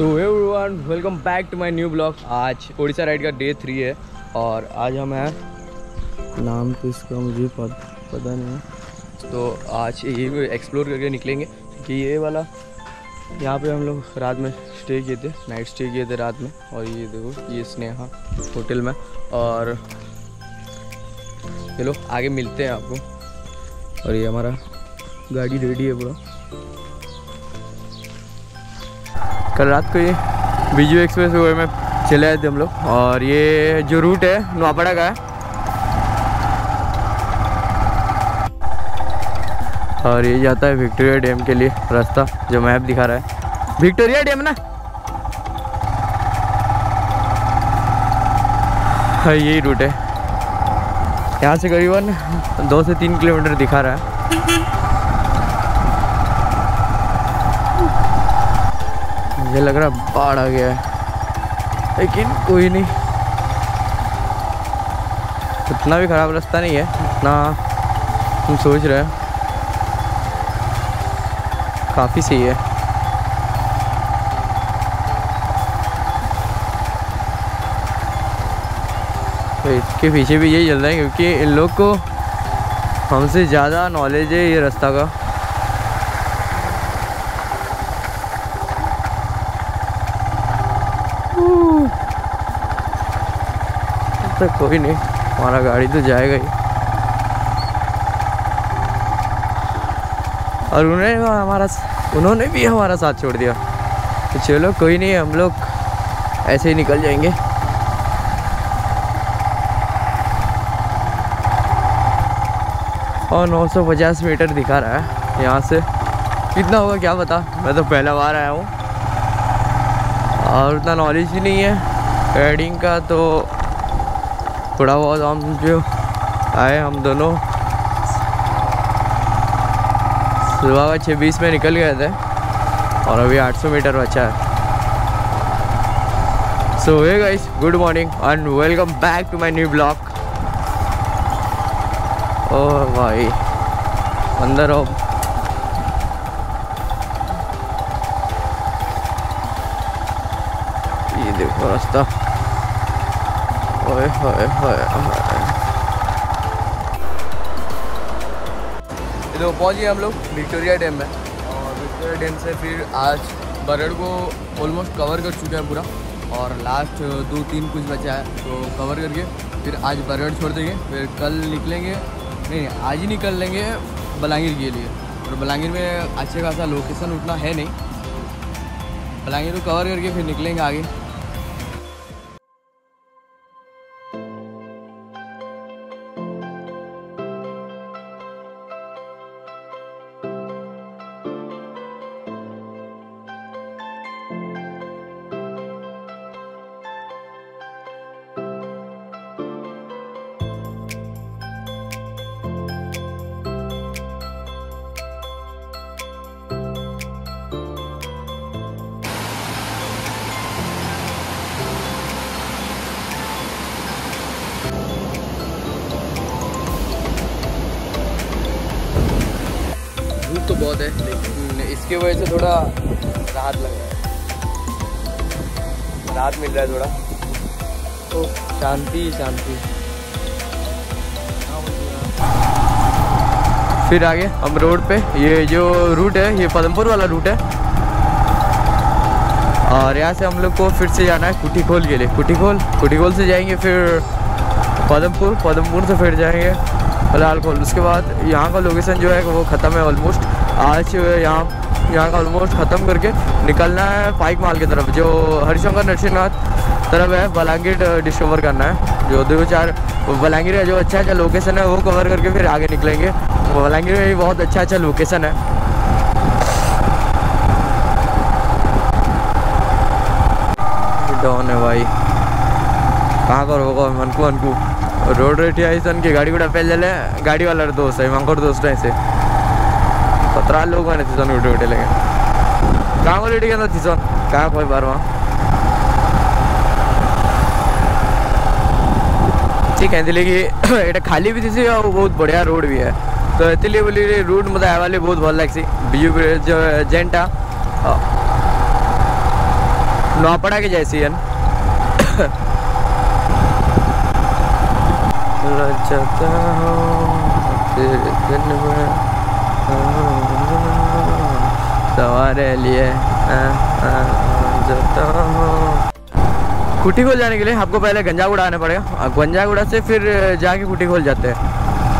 So everyone welcome back to my new blog आज Orissa ride का day three है और आज हम हैं नाम तो इसका मुझे पत, नहीं है। तो आज ये एक्सप्लोर करके निकलेंगे कि ये वाला यहाँ पे हम लोग रात में स्टे किए थे नाइट स्टे किए थे रात में। और ये देखो ये स्नेहा होटल में। और चलो आगे मिलते हैं आपको। और ये हमारा गाड़ी रेडी है पूरा। कल रात को ये बीजू एक्सप्रेस वे में चले आए थे हम लोग और ये जो रूट है नवापड़ा का है। और ये जाता है विक्टोरिया डैम के लिए रास्ता, जो मैप दिखा रहा है। विक्टोरिया डैम ना? हाँ यही रूट है। यहाँ से करीबन दो से तीन किलोमीटर दिखा रहा है। मुझे लग रहा बाढ़ आ गया है। लेकिन कोई नहीं। उतना भी ख़राब रास्ता नहीं है उतना हम सोच रहे हैं। काफ़ी सही है। तो इसके पीछे भी यही चल रहा है, क्योंकि इन लोग को हमसे ज़्यादा नॉलेज है ये रास्ता का। तो कोई नहीं, हमारा गाड़ी तो जाएगा ही। और उन्होंने हमारा उन्होंने भी हमारा साथ छोड़ दिया। तो चलो कोई नहीं, हम लोग ऐसे ही निकल जाएँगे। और 950 मीटर दिखा रहा है यहाँ से। कितना होगा क्या पता? मैं तो पहला बार आया हूँ। और उतना नॉलेज ही नहीं है। राइडिंग का तो थोड़ा बहुत हम जो आए, हम दोनों सुबह का छः बीस में निकल गए थे, और अभी 800 मीटर बचा है। So hey guys good morning and welcome back to my new blog oh भाई, अंदर हो ये देखो रास्ता। ओए होए होए होए तो पहुँच गए हम लोग विक्टोरिया डैम में। और विक्टोरिया डैम से फिर आज बरड़ को ऑलमोस्ट कवर कर चुके हैं पूरा। और लास्ट दो तीन कुछ बचा है तो कवर करके फिर आज बरड़ छोड़ देंगे। फिर कल निकलेंगे, नहीं, आज ही निकल लेंगे बलांगीर के लिए। और बलांगीर में अच्छे खासा लोकेशन उतना है नहीं। बलांगीर को कवर करके फिर निकलेंगे आगे। बहुत है, लेकिन इसके वजह से थोड़ा राहत लग रहा है। राहत मिल रहा है थोड़ा। तो शांति शांति। फिर आगे, हम रोड पे, ये जो रूट है, ये पदमपुर वाला रूट है। और यहाँ से हम लोग को फिर से जाना है कुटीखोल के लिए। कुटीखोल कुटीखोल से जाएँगे फिर पदमपुर पदमपुर से फिर जाएँगे। फ़िलहाल खोल। उसके बाद यहाँ का लोकेशन जो है वो ख़त्म है ऑलमोस्ट आज यहाँ यहाँ का ऑलमोस्ट ख़त्म करके निकलना है पाइक माल की तरफ़, जो हरिशंकर नरसिंहनाथ तरफ़ है। बलांगीर डिस्कवर करना है। जो दो चार बलांगीर का जो अच्छा अच्छा लोकेशन है, वो कवर करके फिर आगे निकलेंगे। बलांगीर में भी बहुत अच्छा अच्छा लोकेशन है। डॉन है भाई। कहाँ कर होगा? मनकू मनकू। रोड रेट ऐसा की गाड़ी गुड़ा पहले गाड़ी वाला दोस्त है मंकोर दोस्त है ऐसे सत्रह लोग मैंने तीसन उठे उठे लेकिन कहाँ को लेटे गया तीसन कहाँ कोई बार वहाँ ठीक है इसलिए कि एटा खाली भी थी और बहुत बढ़िया रोड भी है। तो इसलिए बोली रूट मतलब आए वाले बहुत भल लगे बीजू जो जेनटा नौपड़ा के जैसी है हूँ सवारे लिए। कुटी खोल जाने के लिए आपको पहले गंजागुड़ा आना पड़ेगा। और गंजागुड़ा से फिर जाके कुटी खोल जाते हैं।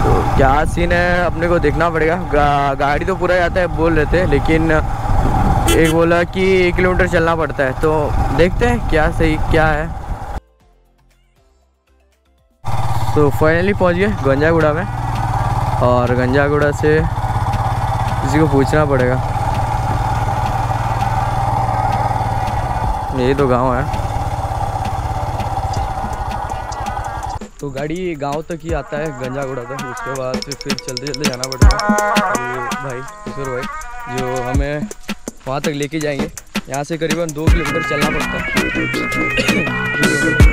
तो क्या सीन है अपने को देखना पड़ेगा। गा, गाड़ी तो पूरा जाता है बोल रहे थे लेकिन एक बोला कि एक किलोमीटर चलना पड़ता है। तो देखते हैं क्या सही क्या है। तो फाइनली पहुँच गए गंजागुड़ा में। और गंजागुड़ा से किसी को पूछना पड़ेगा। ये तो गाँव है। तो गाड़ी गाँव तक ही आता है, गंजागुड़ा तक। उसके बाद फिर फिर चलते चलते जाना पड़ेगा। तो भाई, किशोर भाई, जो हमें वहाँ तक लेके जाएँगे। यहाँ से करीबन दो किलोमीटर चलना पड़ता है।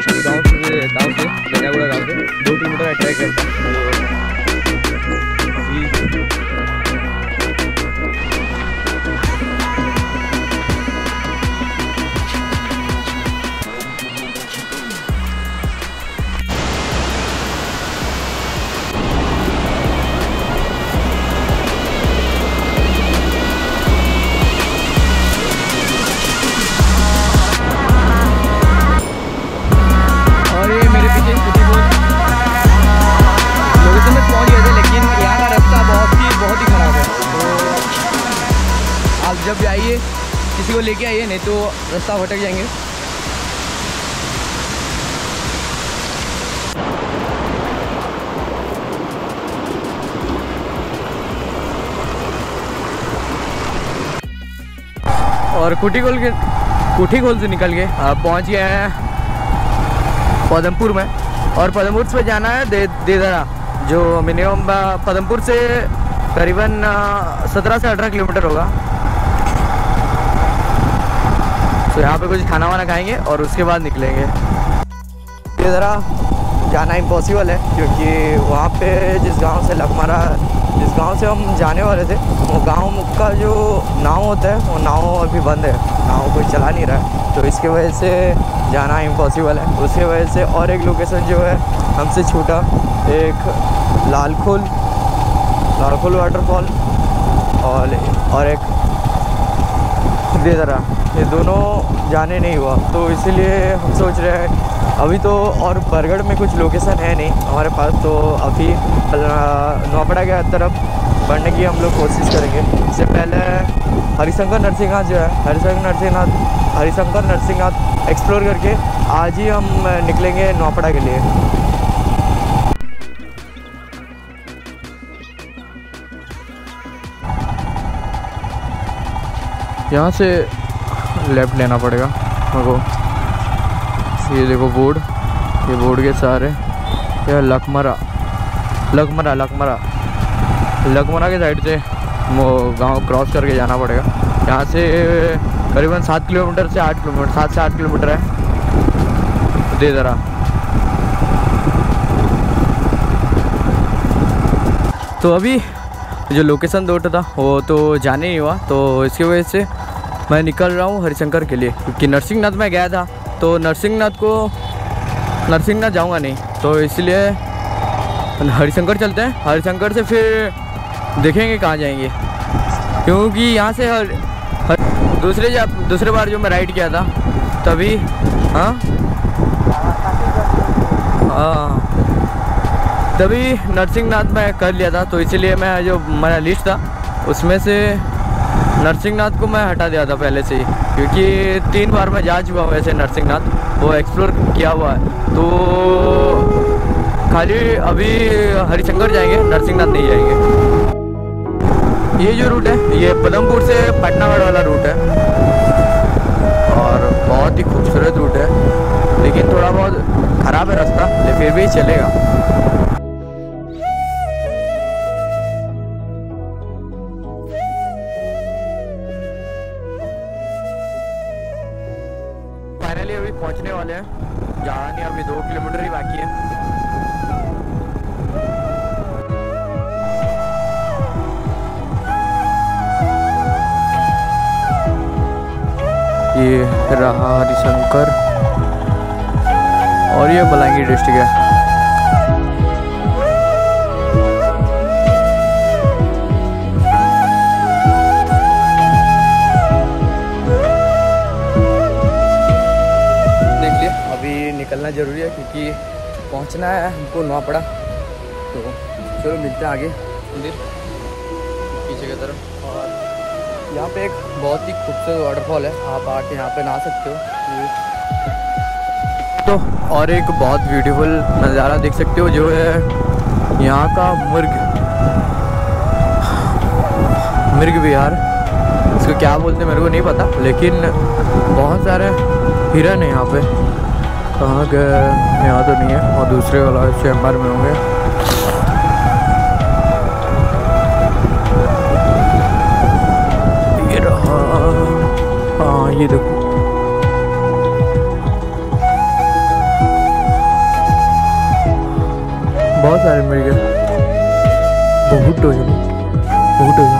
ऑलमोस्ट जब भी आइए, किसी को लेके आइए, नहीं तो रास्ता भटक जाएँगे। और कुटी खोल के, कुटी खोल से निकल के आप पहुँच गए हैं पदमपुर में। और पदमपुर से जाना है दे, देदरा, जो मिनिमम पदमपुर से करीबन सत्रह से अठारह किलोमीटर होगा। तो यहाँ पे कुछ खाना वाना खाएँगे और उसके बाद निकलेंगे। ये ज़रा जाना इम्पॉसिबल है, क्योंकि वहाँ पे जिस गाँव से लखमारा जिस गाँव से हम जाने वाले थे, वो गाँव का जो नाव होता है, वो नाव अभी बंद है। नाव कोई चला नहीं रहा है। तो इसके वजह से जाना इम्पॉसिबल है। उसके वजह से और एक लोकेशन जो है, हमसे छूटा। एक लालखोल लालखोल वाटरफॉल और और एक देदरा ये दोनों जाने नहीं हुआ। तो इसीलिए हम सोच रहे हैं, अभी तो और बरगढ़ में कुछ लोकेशन है नहीं हमारे पास तो अभी नौपड़ा के तरफ़ बढ़ने की हम लोग कोशिश करेंगे। इससे पहले हरिशंकर नरसिंहनाथ जो है, हरिशंकर नरसिंहनाथ हरिशंकर नरसिंहनाथ एक्सप्लोर करके आज ही हम निकलेंगे नौपड़ा के लिए। यहाँ से लेफ़्ट लेना पड़ेगा मेरे ये देखो बोर्ड, ये बोर्ड के सारे ये लखमरा लखमरा लखमरा। लखमरा के साइड से वो गाँव क्रॉस करके जाना पड़ेगा। यहाँ से करीबन सात किलोमीटर से आठ किलोमीटर, सात से आठ किलोमीटर है। दे ज़रा। तो अभी जो लोकेशन दो था वो तो जाने नहीं हुआ। तो इसकी वजह से मैं निकल रहा हूँ हरिशंकर के लिए क्योंकि नरसिंहनाथ में गया था। तो नरसिंहनाथ को नरसिंहनाथ जाऊँगा नहीं। तो इसलिए हरिशंकर चलते हैं। हरिशंकर से फिर देखेंगे कहाँ जाएँगे। क्योंकि यहाँ से हर, हर दूसरे जब दूसरे बार जो मैं राइड किया था तभी हाँ? हाँ। तभी नरसिंहनाथ में कर लिया था तो इसीलिए मैं जो मेरा लिस्ट था, उसमें से नरसिंहनाथ को मैं हटा दिया था पहले से ही। क्योंकि तीन बार मैं जा चुका हूँ वैसे नरसिंहनाथ, वो एक्सप्लोर किया हुआ है। तो खाली अभी हरिशंकर जाएँगे, नरसिंहनाथ नहीं जाएँगे। ये जो रूट है, ये पदमपुर से पटनागढ़ वाला रूट है। और बहुत ही खूबसूरत रूट है। लेकिन थोड़ा बहुत ख़राब है रास्ता लेकिन फिर भी चलेगा। ये रहा हरिशंकर। और ये बलांगीर डिस्ट्रिक्ट है। देख लिया अभी निकलना ज़रूरी है क्योंकि पहुँचना है हमको नवापड़ा। तो चलो मिलते हैं आगे। मंदिर पीछे की तरफ़। और यहाँ पे एक बहुत ही खूबसूरत वाटरफॉल है, आप आके यहाँ पे नहा सकते हो। तो और एक बहुत ब्यूटीफुल नज़ारा देख सकते हो, जो है यहाँ का मुर्ग मृग विहार। इसको क्या बोलते हैं, मेरे को नहीं पता, लेकिन बहुत सारे हिरन है यहाँ पे। कहाँ गए? यहाँ तो नहीं है, और दूसरे वाला चैम्बर में होंगे। ये देखो। बहुत सारे मिल गए बहुत हो बहुत हो